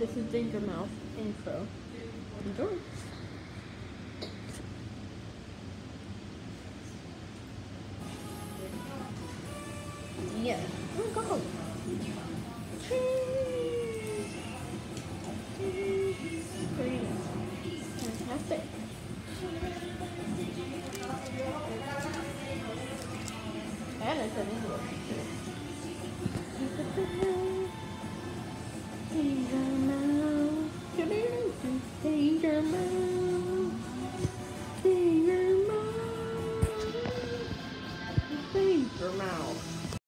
This is Danger Mouse intro. Enjoy. Yeah. Oh, go. Fantastic. And it's an. Your mouth.